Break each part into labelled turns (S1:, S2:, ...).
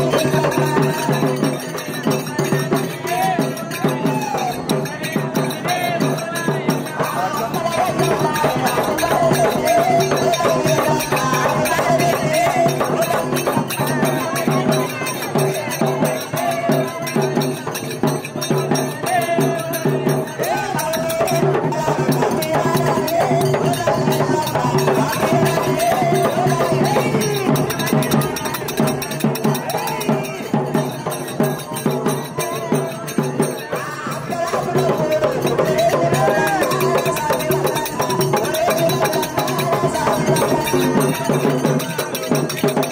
S1: Thank you. thank you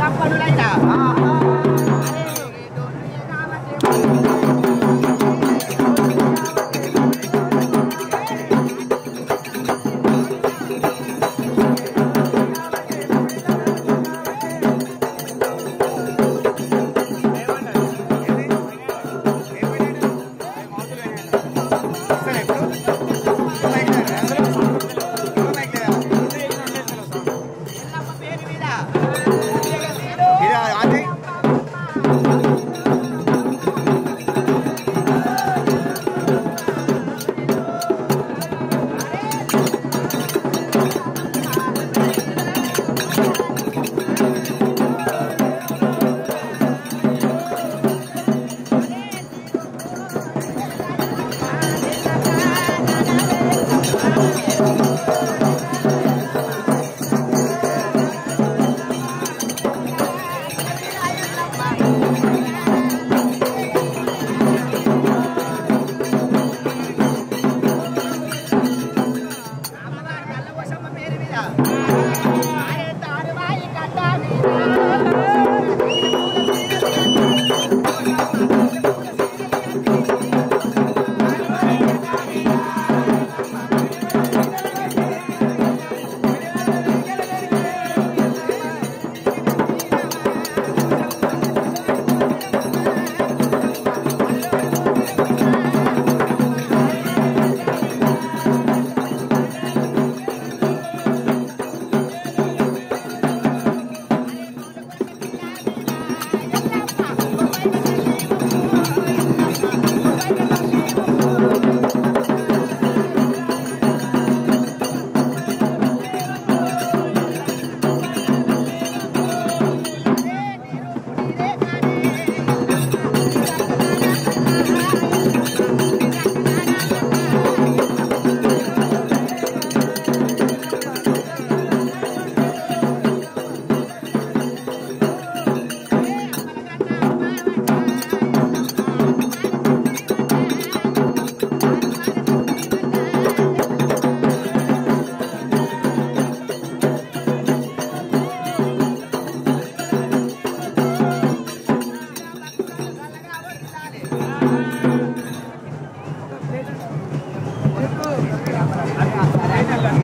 S2: சாப்பாடு